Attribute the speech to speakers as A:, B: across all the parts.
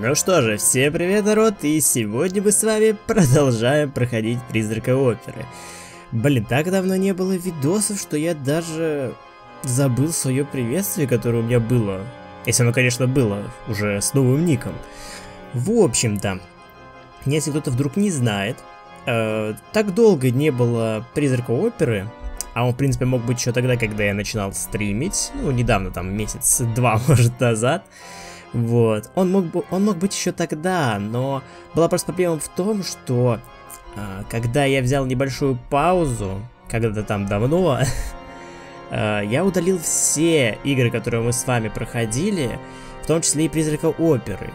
A: Ну что же, всем привет, народ, и сегодня мы с вами продолжаем проходить Призрака Оперы. Блин, так давно не было видосов, что я даже забыл свое приветствие, которое у меня было. Если оно, конечно, было, уже с новым ником. В общем-то, если кто-то вдруг не знает, э, так долго не было Призрака Оперы, а он, в принципе, мог быть еще тогда, когда я начинал стримить, ну, недавно, там, месяц-два, может, назад, вот. Он мог, бы, он мог быть еще тогда, но была просто проблема в том, что а, когда я взял небольшую паузу, когда-то там давно, а, я удалил все игры, которые мы с вами проходили, в том числе и Призрака Оперы.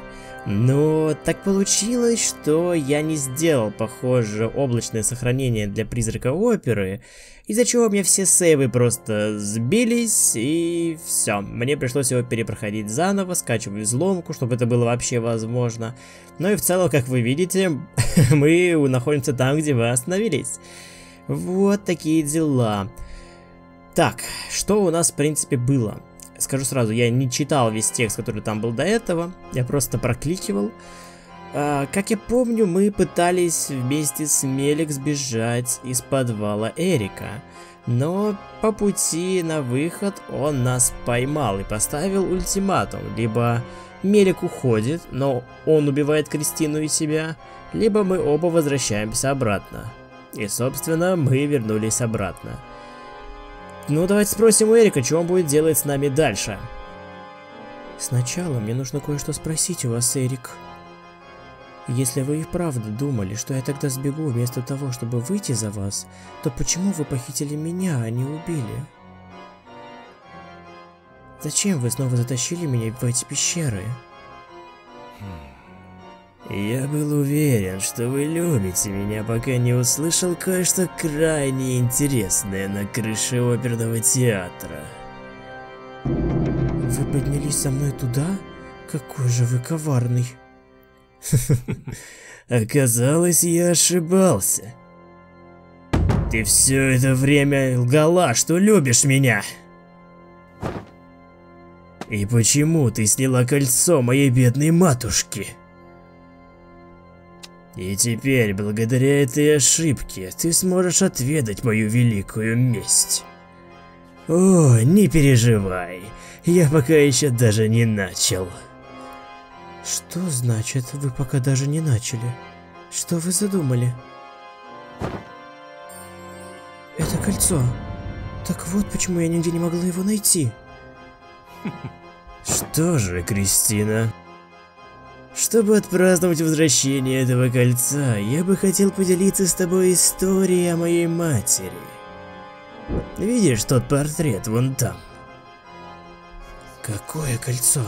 A: Но так получилось, что я не сделал, похоже, облачное сохранение для Призрака Оперы, из-за чего у меня все сейвы просто сбились, и все. Мне пришлось его перепроходить заново, скачивать взломку, чтобы это было вообще возможно. Ну и в целом, как вы видите, мы находимся там, где вы остановились. Вот такие дела. Так, что у нас в принципе было? Скажу сразу, я не читал весь текст, который там был до этого, я просто прокликивал. А, как я помню, мы пытались вместе с Мелик сбежать из подвала Эрика. Но по пути на выход он нас поймал и поставил ультиматум. Либо Мелик уходит, но он убивает Кристину и себя, либо мы оба возвращаемся обратно. И собственно, мы вернулись обратно. Ну, давайте спросим у Эрика, что он будет делать с нами дальше.
B: Сначала мне нужно кое-что спросить у вас, Эрик. Если вы и правда думали, что я тогда сбегу вместо того, чтобы выйти за вас, то почему вы похитили меня, а не убили? Зачем вы снова затащили меня в эти пещеры?
A: Я был уверен, что вы любите меня, пока не услышал кое-что крайне интересное на крыше оперного театра.
B: Вы поднялись со мной туда? Какой же вы коварный.
A: Оказалось, я ошибался. Ты все это время лгала, что любишь меня. И почему ты сняла кольцо моей бедной матушки? И теперь, благодаря этой ошибке, ты сможешь отведать мою великую месть. О, не переживай, я пока еще даже не начал.
B: Что значит, вы пока даже не начали? Что вы задумали? Это кольцо. Так вот почему я нигде не могла его найти.
A: Что же, Кристина, чтобы отпраздновать возвращение этого кольца, я бы хотел поделиться с тобой историей о моей матери. Видишь тот портрет вон там?
B: Какое кольцо?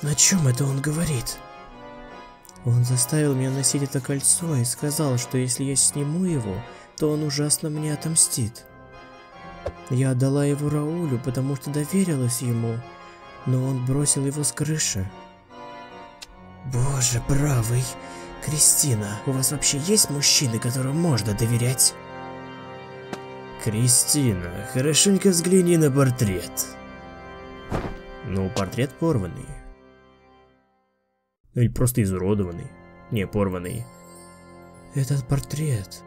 B: На чем это он говорит? Он заставил меня носить это кольцо и сказал, что если я сниму его, то он ужасно мне отомстит. Я отдала его Раулю, потому что доверилась ему, но он бросил его с крыши. Боже правый. Кристина, у вас вообще есть мужчины, которым можно доверять?
A: Кристина, хорошенько взгляни на портрет. Ну, портрет порванный. Или просто изуродованный. Не, порванный.
B: Этот портрет.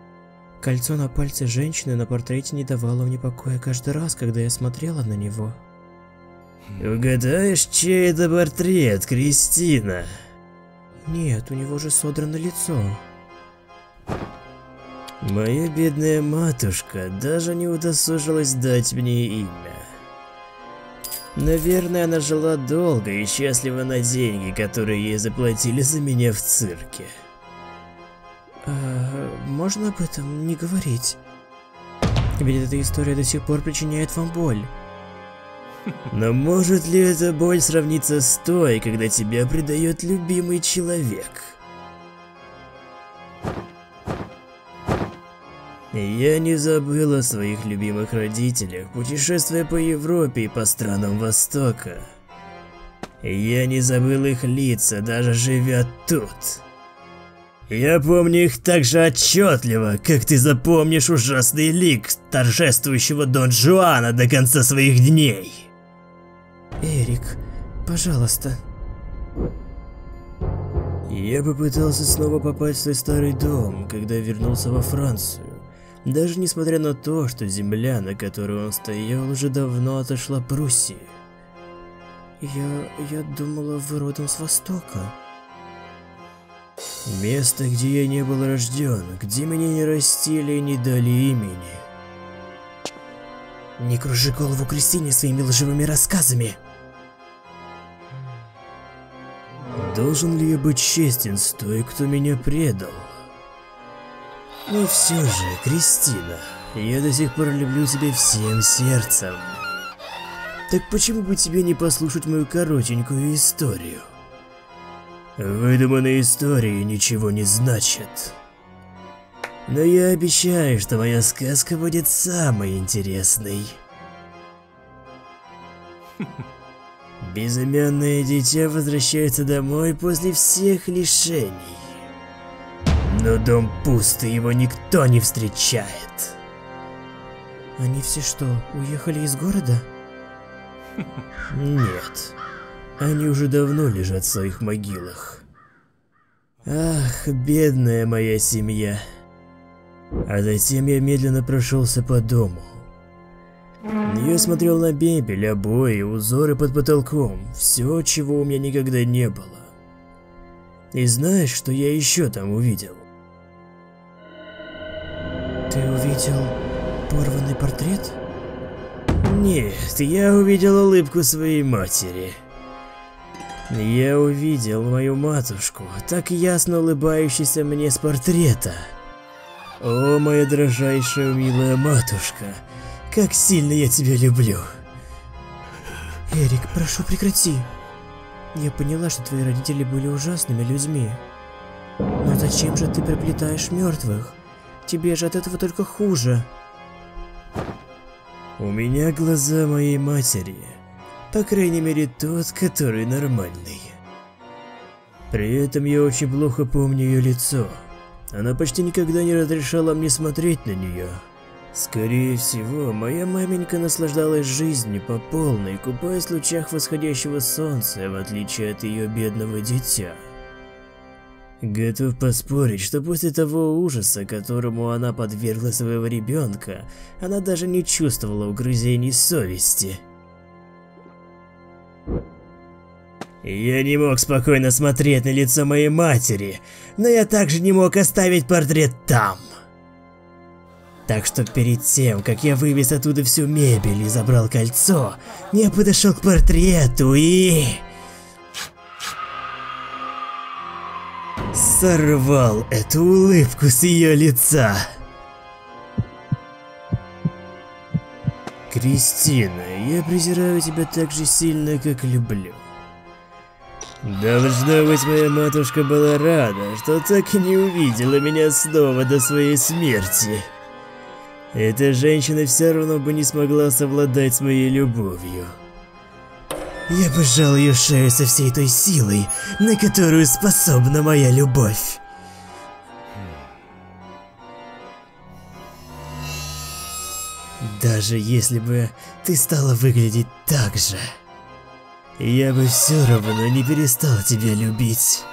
B: Кольцо на пальце женщины на портрете не давало мне покоя каждый раз, когда я смотрела на него.
A: Угадаешь, чей это портрет, Кристина?
B: Нет, у него же содрано лицо.
A: Моя бедная матушка даже не удосужилась дать мне имя. Наверное, она жила долго и счастлива на деньги, которые ей заплатили за меня в цирке.
B: А, можно об этом не говорить? Ведь эта история до сих пор причиняет вам боль.
A: Но может ли эта боль сравниться с той, когда тебя предает любимый человек? Я не забыл о своих любимых родителях, путешествуя по Европе и по странам Востока. Я не забыл их лица, даже живя тут. Я помню их так же отчетливо, как ты запомнишь ужасный лик торжествующего Дон Жуана до конца своих дней.
B: Эрик, пожалуйста. Я попытался снова попасть в свой старый дом, когда вернулся во Францию. Даже несмотря на то, что земля, на которой он стоял, уже давно отошла Пруссии.
A: Я... я думала, вы родом с Востока.
B: Место, где я не был рожден, где меня не растили и не дали имени.
A: Не кружи голову Кристине своими лживыми рассказами.
B: Должен ли я быть честен с той, кто меня предал? Но все же, Кристина, я до сих пор люблю тебя всем сердцем. Так почему бы тебе не послушать мою коротенькую историю? Выдуманные истории ничего не значат. Но я обещаю, что моя сказка будет самой интересной. Безымянное дитя возвращается домой после всех лишений. Но дом пуст, и его никто не встречает.
A: Они все что, уехали из города?
B: Нет. Они уже давно лежат в своих могилах. Ах, бедная моя семья. А затем я медленно прошелся по дому. Я смотрел на мебель, обои, узоры под потолком, все, чего у меня никогда не было. И знаешь, что я еще там увидел?
A: Ты увидел порванный портрет?
B: Нет, я увидел улыбку своей матери. Я увидел мою матушку, так ясно улыбающуюся мне с портрета. О, моя дрожайшая милая матушка, как сильно я тебя люблю.
A: Эрик, прошу прекрати. Я поняла, что твои родители были ужасными людьми. Но зачем же ты приплетаешь мертвых? Тебе же от этого только хуже.
B: У меня глаза моей матери. По крайней мере, тот, который нормальный. При этом я очень плохо помню ее лицо. Она почти никогда не разрешала мне смотреть на нее. Скорее всего, моя маменька наслаждалась жизнью по полной, купаясь в лучах восходящего солнца, в отличие от ее бедного дитя. Готов поспорить, что после того ужаса, которому она подвергла своего ребенка, она даже не чувствовала угрызений совести. Я не мог спокойно смотреть на лицо моей матери, но я также не мог оставить портрет там. Так что перед тем, как я вывез оттуда всю мебель и забрал кольцо, я подошел к портрету и... Сорвал эту улыбку с ее лица. Кристина, я презираю тебя так же сильно, как люблю. Должно быть, моя матушка была рада, что так и не увидела меня снова до своей смерти. Эта женщина все равно бы не смогла совладать с моей любовью. Я бы сжал ее шею со всей той силой, на которую способна моя любовь. Даже если бы ты стала выглядеть так же я бы все равно не перестал тебя любить.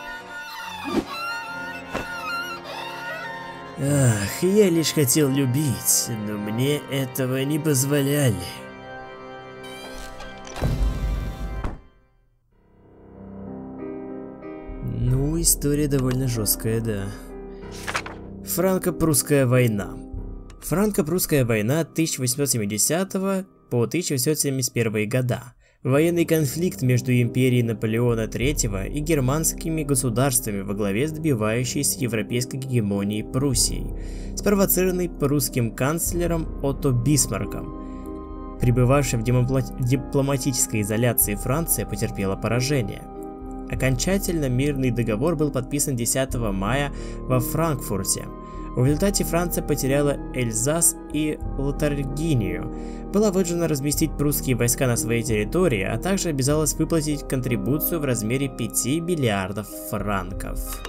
B: Ах, я лишь хотел любить, но мне этого не позволяли. Ну, история довольно жесткая, да. Франко-прусская война. Франко-прусская война 1870 по 1871 года Военный конфликт между империей Наполеона III и германскими государствами во главе с добивающейся европейской гегемонией Пруссией, спровоцированный прусским канцлером Отто Бисмарком. Пребывавшая в дипломатической изоляции Франция потерпела поражение. Окончательно мирный договор был подписан 10 мая во Франкфурте – в результате Франция потеряла Эльзас и Лотаргинию, была вынуждена разместить прусские войска на своей территории, а также обязалась выплатить контрибуцию в размере 5 миллиардов франков.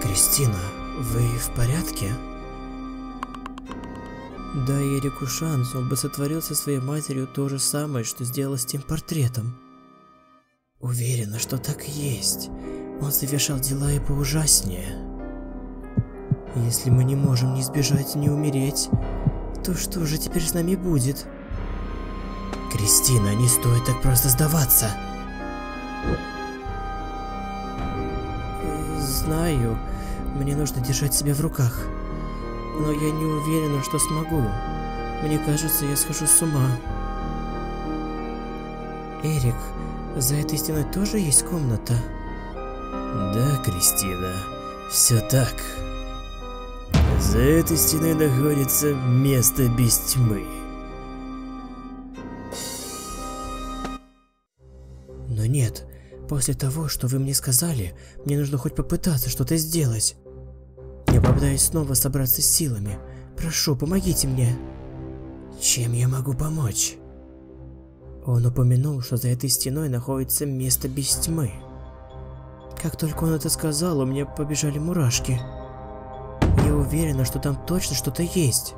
A: Кристина, вы в порядке? Дай Эрику шанс, он бы сотворил со своей матерью то же самое, что сделал с тем портретом.
B: Уверена, что так и есть. Он совершал дела и поужаснее. Если мы не можем ни сбежать, ни умереть, то что же теперь с нами будет? Кристина, не стоит так просто сдаваться. Знаю, мне нужно держать себя в руках. Но я не уверена, что смогу. Мне кажется, я схожу с ума. Эрик, за этой стеной тоже есть комната?
A: Да, Кристина, все так. За этой стеной находится место без тьмы.
B: Но нет, после того, что вы мне сказали, мне нужно хоть попытаться что-то сделать. Я попытаюсь снова собраться с силами. Прошу, помогите мне. Чем я могу помочь? Он упомянул, что за этой стеной находится место без тьмы. Как только он это сказал, у меня побежали мурашки. Я уверена, что там точно что-то есть.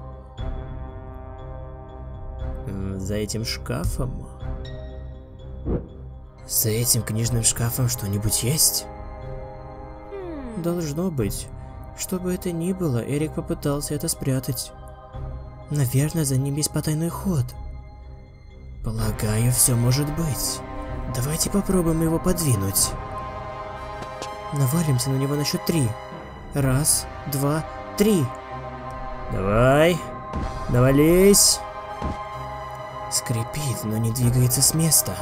A: За этим шкафом?
B: За этим книжным шкафом что-нибудь есть? Должно быть. Что бы это ни было, Эрик попытался это спрятать. Наверное, за ним есть потайной ход. Полагаю, все может быть. Давайте попробуем его подвинуть. Навалимся на него на счет три. Раз, два, три.
A: Давай, навались.
B: Скрипит, но не двигается с места.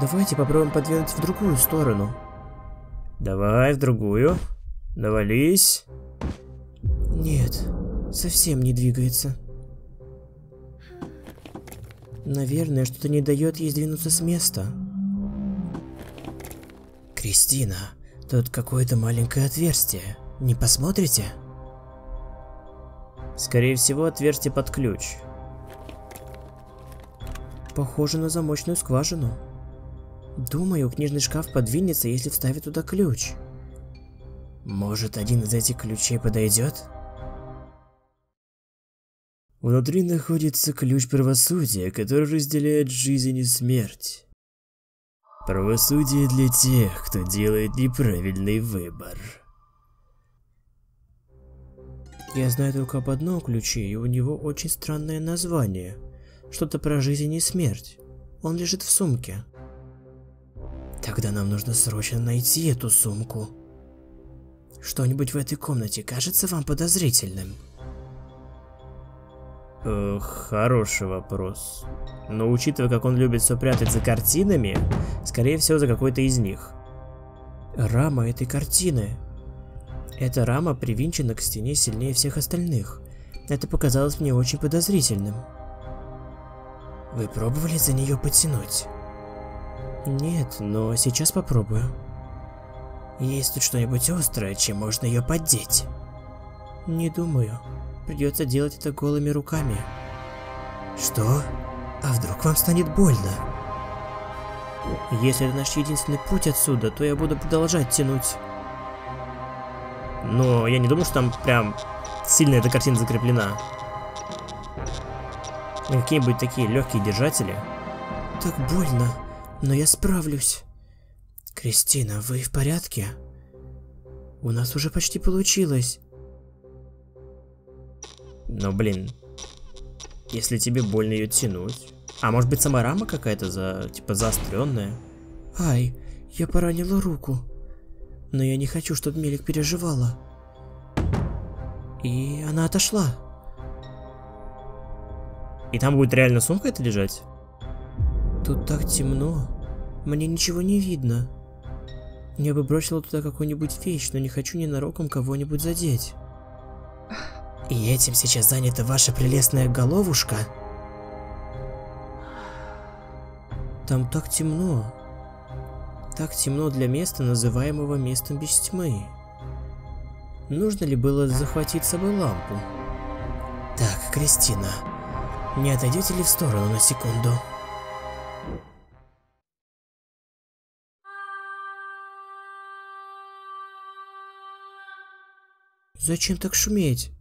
B: Давайте попробуем подвинуть в другую сторону.
A: Давай, в другую. Навались.
B: Нет, совсем не двигается. Наверное, что-то не дает ей сдвинуться с места. Кристина, тут какое-то маленькое отверстие. Не посмотрите?
A: Скорее всего, отверстие под ключ.
B: Похоже на замочную скважину. Думаю, книжный шкаф подвинется, если вставить туда ключ. Может, один из этих ключей подойдет?
A: Внутри находится ключ правосудия, который разделяет жизнь и смерть. Правосудие для тех, кто делает неправильный выбор.
B: Я знаю только об одном ключе, и у него очень странное название. Что-то про жизнь и смерть. Он лежит в сумке. Тогда нам нужно срочно найти эту сумку. Что-нибудь в этой комнате кажется вам подозрительным?
A: Э, хороший вопрос. Но учитывая, как он любит все прятать за картинами, скорее всего за какой-то из них.
B: Рама этой картины. Эта рама привинчена к стене сильнее всех остальных. Это показалось мне очень подозрительным. Вы пробовали за нее потянуть? Нет, но сейчас попробую. Есть тут что-нибудь острое, чем можно ее поддеть? Не думаю. Придется делать это голыми руками. Что? А вдруг вам станет больно? Если это наш единственный путь отсюда, то я буду продолжать тянуть.
A: Но я не думаю, что там прям сильно эта картина закреплена. Какие-нибудь такие легкие держатели.
B: Так больно, но я справлюсь. Кристина, вы в порядке? У нас уже почти получилось.
A: Но, блин, если тебе больно ее тянуть... А может быть сама рама какая-то за, типа, заостренная?
B: Ай, я поранила руку. Но я не хочу, чтобы Мелик переживала. И она отошла.
A: И там будет реально сумка это лежать?
B: Тут так темно. Мне ничего не видно. Я бы бросила туда какую-нибудь вещь, но не хочу ненароком кого-нибудь задеть. И этим сейчас занята ваша прелестная головушка? Там так темно. Так темно для места, называемого местом без тьмы. Нужно ли было захватить с собой лампу? Так, Кристина, не отойдете ли в сторону на секунду? Зачем так шуметь?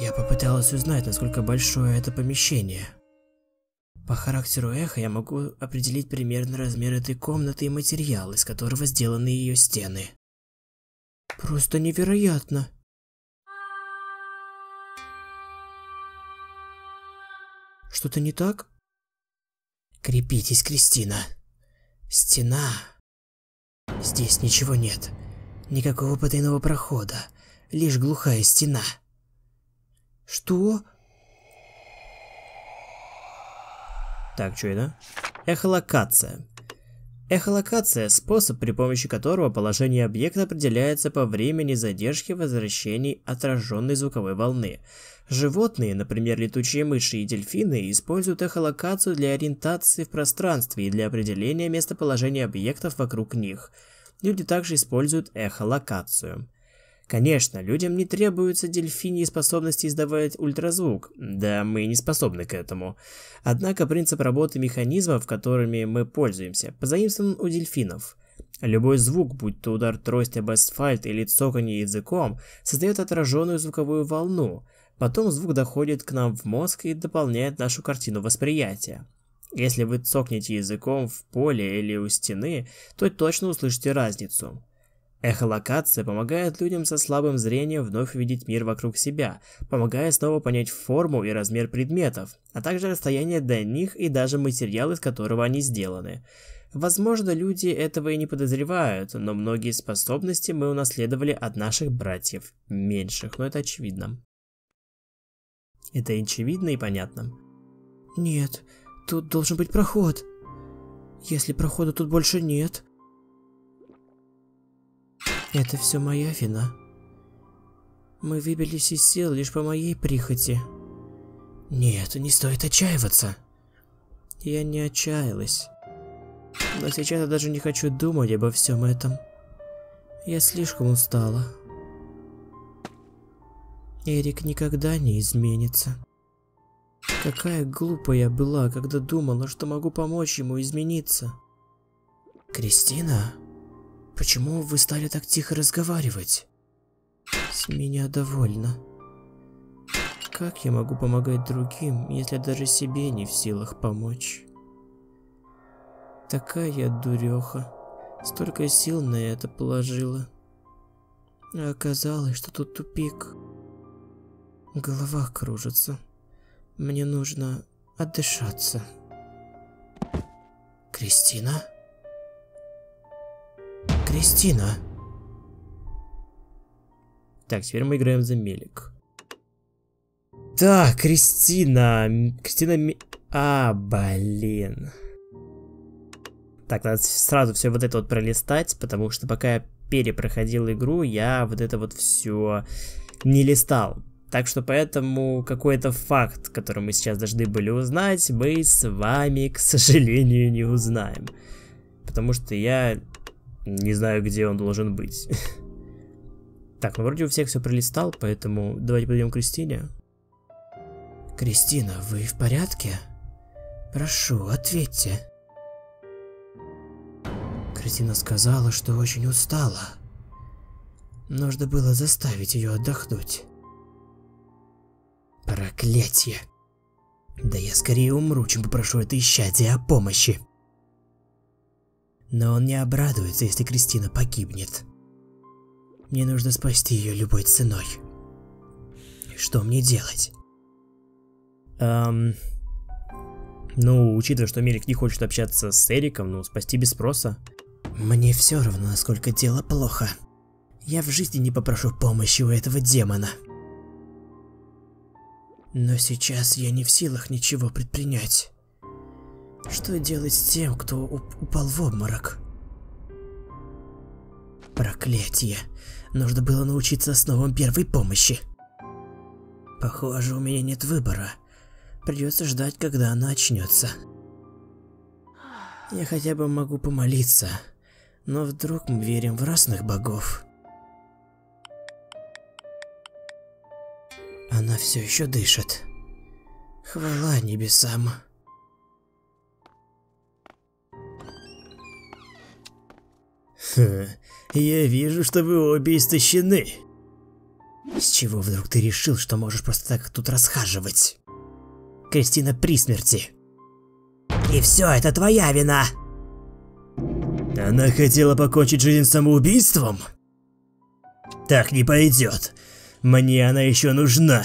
B: Я попыталась узнать, насколько большое это помещение. По характеру эха я могу определить примерно размер этой комнаты и материал, из которого сделаны ее стены. Просто невероятно. Что-то не так? Крепитесь, Кристина. Стена. Здесь ничего нет. Никакого потайного прохода. Лишь глухая стена. Что?
A: Так, что это? Эхолокация. Эхолокация – способ, при помощи которого положение объекта определяется по времени задержки возвращений отраженной звуковой волны. Животные, например, летучие мыши и дельфины, используют эхолокацию для ориентации в пространстве и для определения местоположения объектов вокруг них. Люди также используют эхолокацию. Конечно, людям не требуются дельфиньи способности издавать ультразвук, да мы не способны к этому. Однако принцип работы механизмов, которыми мы пользуемся, позаимствован у дельфинов. Любой звук, будь то удар трости об асфальт или цоканье языком, создает отраженную звуковую волну. Потом звук доходит к нам в мозг и дополняет нашу картину восприятия. Если вы цокнете языком в поле или у стены, то точно услышите разницу. Эхолокация помогает людям со слабым зрением вновь увидеть мир вокруг себя, помогая снова понять форму и размер предметов, а также расстояние до них и даже материал, из которого они сделаны. Возможно, люди этого и не подозревают, но многие способности мы унаследовали от наших братьев, меньших, но это очевидно. Это очевидно и понятно.
B: Нет, тут должен быть проход. Если прохода тут больше нет, это все моя вина. Мы выбились из сил лишь по моей прихоти. Нет, не стоит отчаиваться. Я не отчаялась. Но сейчас я даже не хочу думать обо всем этом. Я слишком устала. Эрик никогда не изменится. Какая глупая я была, когда думала, что могу помочь ему измениться. Кристина? Почему вы стали так тихо разговаривать? С меня довольно. Как я могу помогать другим, если даже себе не в силах помочь? Такая я дуреха. Столько сил на это положила. А оказалось, что тут тупик. Голова кружится. Мне нужно отдышаться. Кристина? Кристина.
A: Так, теперь мы играем за Мелик. Так, Кристина. Кристина... Ми... А, блин. Так, надо сразу все вот это вот пролистать, потому что пока я перепроходил игру, я вот это вот все не листал. Так что поэтому какой-то факт, который мы сейчас должны были узнать, мы с вами, к сожалению, не узнаем. Потому что я не знаю, где он должен быть. Так, ну вроде у всех все пролистал, поэтому давайте подойдем к Кристине.
B: Кристина, вы в порядке? Прошу, ответьте. Кристина сказала, что очень устала. Нужно было заставить ее отдохнуть. Проклятие. Да я скорее умру, чем попрошу это исчадие о помощи. Но он не обрадуется, если Кристина погибнет. Мне нужно спасти ее любой ценой. Что мне делать?
A: Эм... Ну, учитывая, что Мелик не хочет общаться с Эриком, ну, спасти без спроса.
B: Мне все равно, насколько дело плохо. Я в жизни не попрошу помощи у этого демона. Но сейчас я не в силах ничего предпринять. Что делать с тем, кто упал в обморок? Проклятие. Нужно было научиться основам первой помощи. Похоже, у меня нет выбора. Придется ждать, когда она очнется. Я хотя бы могу помолиться, но вдруг мы верим в разных богов. Она все еще дышит. Хвала небесам.
A: Я вижу, что вы обе истощены.
B: С чего вдруг ты решил, что можешь просто так тут расхаживать? Кристина при смерти. И все это твоя вина.
A: Она хотела покончить жизнь самоубийством? Так не пойдет. Мне она еще нужна.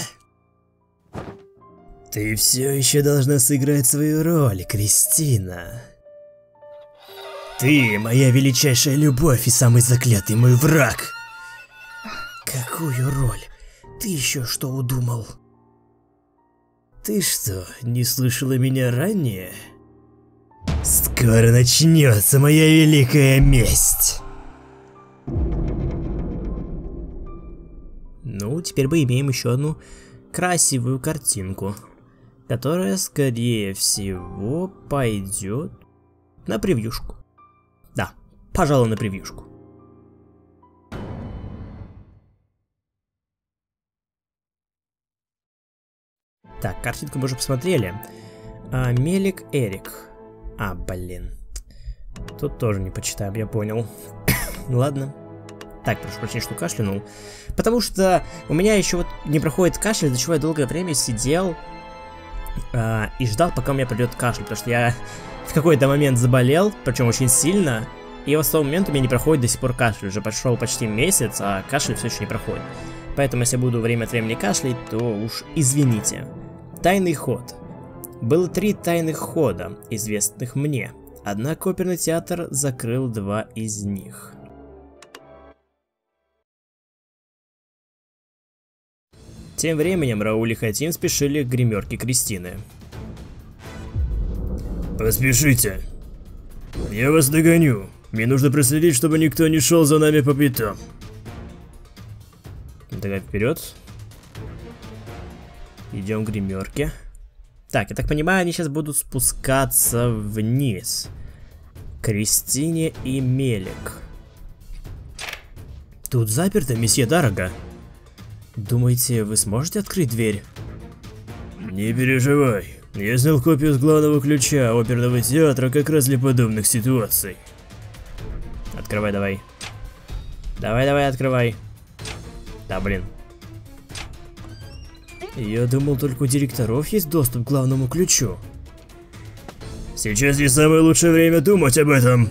A: Ты все еще должна сыграть свою роль, Кристина. Ты моя величайшая любовь и самый заклятый мой враг.
B: Какую роль? Ты еще что удумал?
A: Ты что, не слышала меня ранее? Скоро начнется моя великая месть.
B: Ну, теперь мы имеем еще одну красивую картинку, которая, скорее всего, пойдет на превьюшку. Пожалуй, на превьюшку. Так, картинку мы уже посмотрели. А, Мелик Эрик. А, блин. Тут тоже не почитаем, я понял. Ладно. Так, прошу прощения, что кашлянул. Потому что у меня еще вот не проходит кашель, из-за чего я долгое время сидел э, и ждал, пока у меня придет кашель. Потому что я в какой-то момент заболел, причем очень сильно. И в тот момент у меня не проходит до сих пор кашель. Уже прошел почти месяц, а кашель все еще не проходит. Поэтому если буду время от времени кашлять, то уж извините. Тайный ход. Было три тайных хода, известных мне. Однако оперный театр закрыл два из них. Тем временем Рауль и Хатин спешили к гримерке Кристины.
A: Поспешите. Я вас догоню. Мне нужно проследить, чтобы никто не шел за нами по пятам.
B: Давай вперед. Идем к гримерке. Так, я так понимаю, они сейчас будут спускаться вниз. Кристине и Мелик. Тут заперто, месье Дорого. Думаете, вы сможете открыть дверь?
A: Не переживай. Я снял копию с главного ключа оперного театра как раз для подобных ситуаций.
B: Открывай давай. Давай, давай, открывай. Да, блин.
A: Я думал, только у директоров есть доступ к главному ключу. Сейчас не самое лучшее время думать об этом.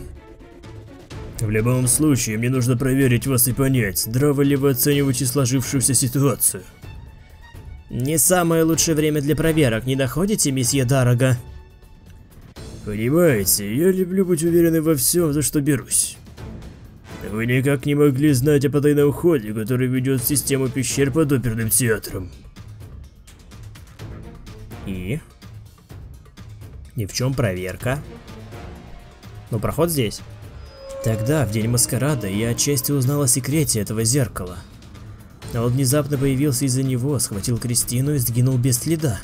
A: В любом случае, мне нужно проверить вас и понять, здраво ли вы оцениваете сложившуюся ситуацию.
B: Не самое лучшее время для проверок, не доходите, месье Дорого?
A: Понимаете, я люблю быть уверенным во всем, за что берусь. Вы никак не могли знать о потайном ходе, который ведет систему пещер под оперным театром.
B: И? И в чем проверка? Ну, проход здесь. Тогда, в день маскарада, я отчасти узнал о секрете этого зеркала. А он внезапно появился из-за него, схватил Кристину и сгинул без следа.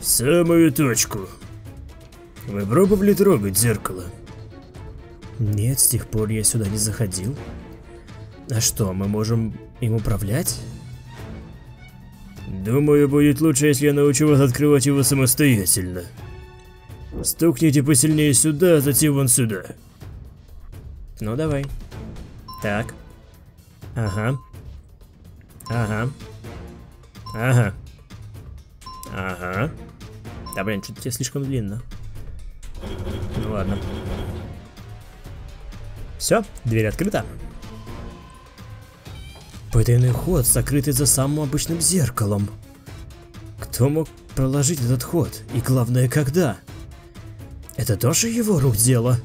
A: В самую точку. Вы пробовали трогать зеркало?
B: Нет, с тех пор я сюда не заходил. А что, мы можем им управлять?
A: Думаю, будет лучше, если я научу вас открывать его самостоятельно. Стукните посильнее сюда, а затем вон сюда.
B: Ну давай. Так. Ага. Ага. Ага. Ага. Да блин, что-то тебе слишком длинно. Ну ладно. Все, дверь открыта. Потайный ход, сокрытый за самым обычным зеркалом. Кто мог проложить этот ход? И главное, когда? Это тоже его рук дело?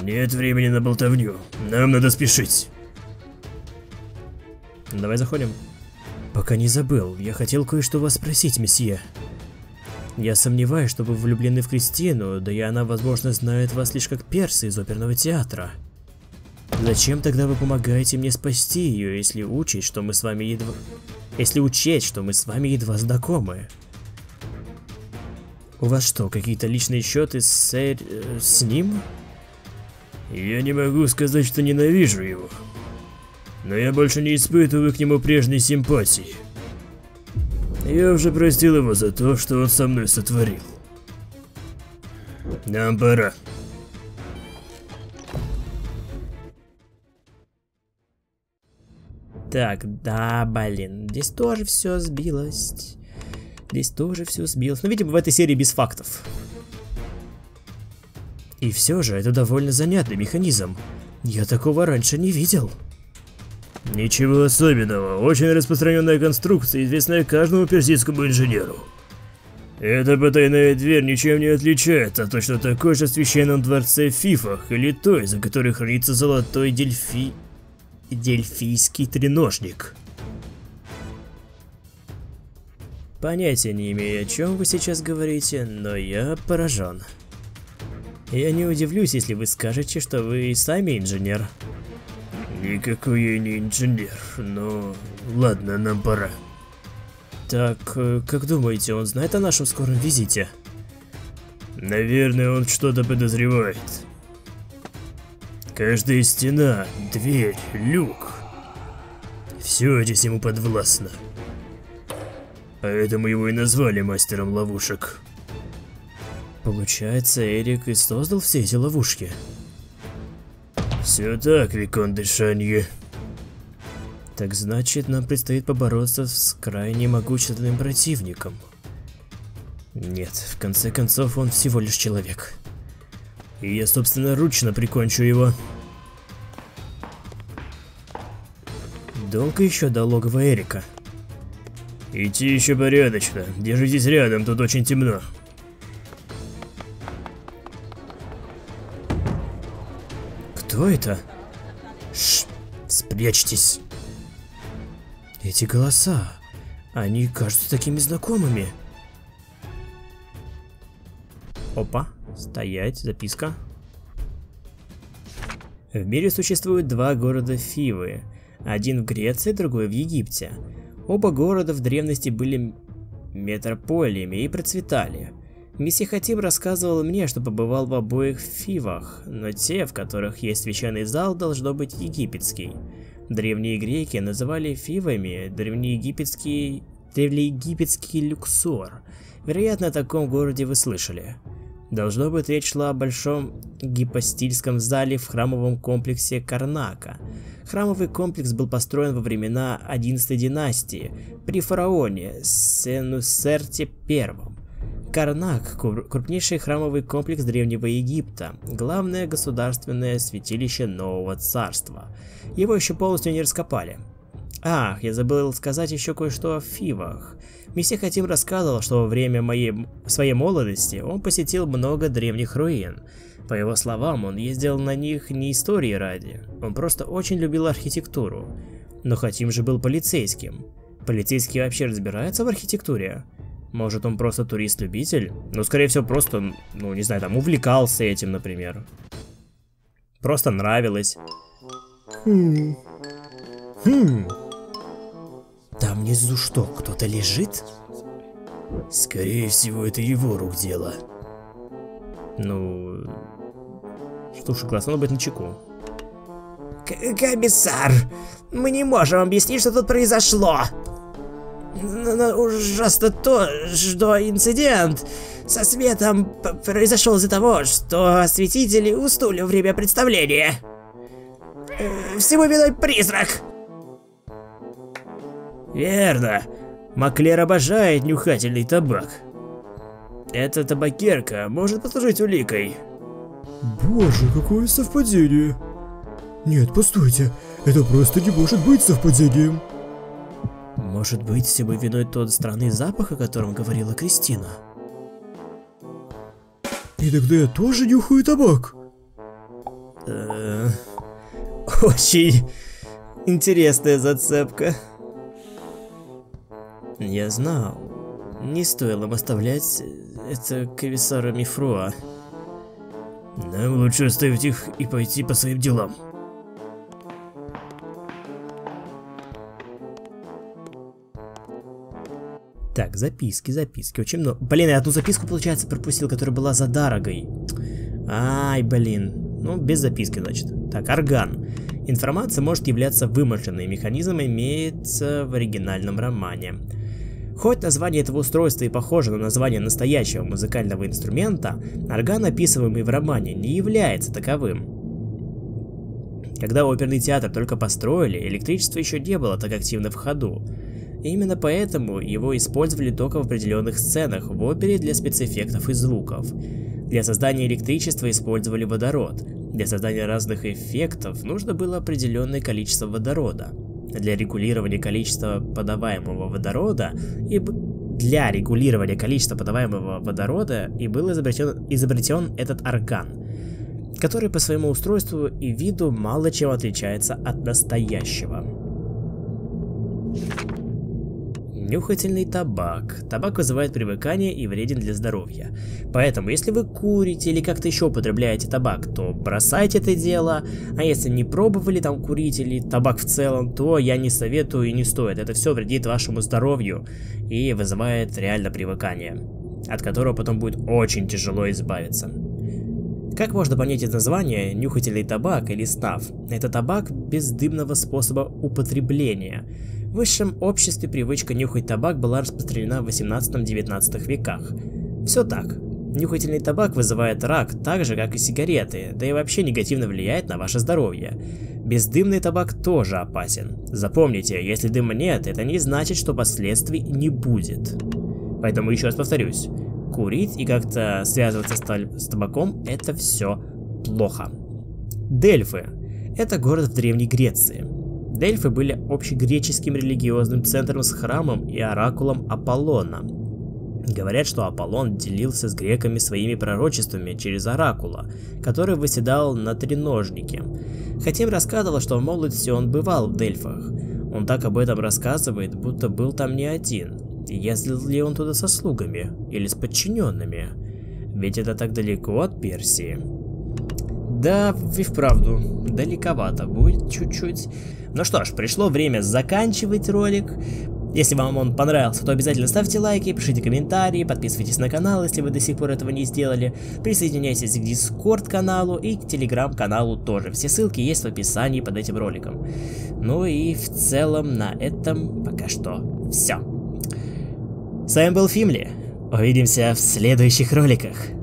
A: Нет времени на болтовню. Нам надо спешить.
B: Давай заходим. Пока не забыл, я хотел кое-что вас спросить, месье. Я сомневаюсь, что вы влюблены в Кристину, да и она, возможно, знает вас лишь как перса из оперного театра. Зачем тогда вы помогаете мне спасти ее, если учесть, что мы с вами едва... Если учесть, что мы с вами едва знакомы? У вас что, какие-то личные счеты с... Э, с ним?
A: Я не могу сказать, что ненавижу его. Но я больше не испытываю к нему прежней симпатии. Я уже простил его за то, что он со мной сотворил. Нам пора.
B: Так, да, блин, здесь тоже все сбилось. Здесь тоже все сбилось. Ну, видимо, в этой серии без фактов. И все же это довольно занятный механизм. Я такого раньше не видел.
A: Ничего особенного. Очень распространенная конструкция, известная каждому персидскому инженеру. Эта потайная дверь ничем не отличается от точно такой же в священном дворце Фифах или той, за которой хранится золотой дельфи... дельфийский треножник.
B: Понятия не имею, о чем вы сейчас говорите, но я поражен. Я не удивлюсь, если вы скажете, что вы сами инженер.
A: Никакой я не инженер, но ладно, нам пора.
B: Так, э, как думаете, он знает о нашем скором визите?
A: Наверное, он что-то подозревает. Каждая стена, дверь, люк. Все здесь ему подвластно. Поэтому его и назвали мастером ловушек.
B: Получается, Эрик и создал все эти ловушки.
A: Все так, Викон Дышанье.
B: Так значит, нам предстоит побороться с крайне могущественным противником. Нет, в конце концов, он всего лишь человек. И я собственноручно прикончу его. Долго еще до логова Эрика?
A: Идти еще порядочно. Держитесь рядом, тут очень темно.
B: Кто это? Шш, спрячьтесь. Эти голоса, они кажутся такими знакомыми. Опа, стоять, записка. В мире существует два города Фивы. Один в Греции, другой в Египте. Оба города в древности были метрополиями и процветали. Мессия Хатим рассказывал мне, что побывал в обоих Фивах, но те, в которых есть священный зал, должно быть египетский. Древние греки называли фивами древнеегипетский... древнеегипетский люксор. Вероятно, о таком городе вы слышали. Должно быть, речь шла о большом гипостильском зале в храмовом комплексе Карнака. Храмовый комплекс был построен во времена 11 династии при фараоне Сенусерте I. Карнак – крупнейший храмовый комплекс Древнего Египта, главное государственное святилище Нового Царства. Его еще полностью не раскопали. Ах, я забыл сказать еще кое-что о Фивах. Мессия Хатим рассказывал, что во время моей своей молодости он посетил много древних руин. По его словам, он ездил на них не истории ради, он просто очень любил архитектуру. Но Хатим же был полицейским. Полицейские вообще разбираются в архитектуре? Может, он просто турист-любитель? Ну, скорее всего, просто, ну, не знаю, там, увлекался этим, например. Просто нравилось. Хм. Хм. Там внизу что, кто-то лежит?
A: Скорее всего, это его рук дело.
B: Ну... Слушай, глаз надо быть на чеку.
C: Комиссар, мы не можем объяснить, что тут произошло. Но ужасно то, что инцидент со светом произошел из-за того, что осветители уснули во время представления. Э, всему виной призрак.
A: Верно. Маклер обожает нюхательный табак. Эта табакерка может послужить уликой.
D: Боже, какое совпадение. Нет, постойте, это просто не может быть совпадением.
B: Может быть, всему виной тот странный запах, о котором говорила Кристина?
D: И тогда я тоже нюхаю табак.
B: Э, очень интересная зацепка. Я знал. Не стоило им оставлять это комиссара Мифруа.
A: Нам лучше оставить их и пойти по своим делам.
B: Так, записки, записки, очень много. Блин, я одну записку, получается, пропустил, которая была за Дарогой. Ай, блин. Ну, без записки, значит. Так, орган. Информация может являться вымышленной, механизм имеется в оригинальном романе. Хоть название этого устройства и похоже на название настоящего музыкального инструмента, орган, описываемый в романе, не является таковым. Когда оперный театр только построили, электричество еще не было так активно в ходу. Именно поэтому его использовали только в определенных сценах в опере для спецэффектов и звуков.
A: Для создания электричества использовали водород. Для создания разных эффектов нужно было определенное количество водорода. Для регулирования количества подаваемого водорода и для регулирования количества подаваемого водорода и был изобретен, изобретен этот орган, который по своему устройству и виду мало чем отличается от настоящего. Нюхательный табак. Табак вызывает привыкание и вреден для здоровья. Поэтому, если вы курите или как-то еще употребляете табак, то бросайте это дело. А если не пробовали там курить или табак в целом, то я не советую и не стоит. Это все вредит вашему здоровью и вызывает реально привыкание, от которого потом будет очень тяжело избавиться. Как можно понять из названия нюхательный табак или снав? Это табак без дымного способа употребления. В высшем обществе привычка нюхать табак была распространена в 18-19 веках. Все так. Нюхательный табак вызывает рак так же, как и сигареты, да и вообще негативно влияет на ваше здоровье. Бездымный табак тоже опасен. Запомните, если дыма нет, это не значит, что последствий не будет. Поэтому еще раз повторюсь, курить и как-то связываться с, с табаком – это все плохо. Дельфы – это город в Древней Греции. Дельфы были общегреческим религиозным центром с храмом и оракулом Аполлона. Говорят, что Аполлон делился с греками своими пророчествами через оракула, который выседал на треножнике. Хотим рассказывал, что в молодости он бывал в Дельфах. Он так об этом рассказывает, будто был там не один. Ездил ли он туда со слугами или с подчиненными? Ведь это так далеко от Персии. Да, и вправду, далековато будет чуть-чуть. Ну что ж, пришло время заканчивать ролик. Если вам он понравился, то обязательно ставьте лайки, пишите комментарии, подписывайтесь на канал, если вы до сих пор этого не сделали. Присоединяйтесь к Discord каналу и к Telegram каналу тоже. Все ссылки есть в описании под этим роликом. Ну и в целом на этом пока что все. С вами был Фимли. Увидимся в следующих роликах.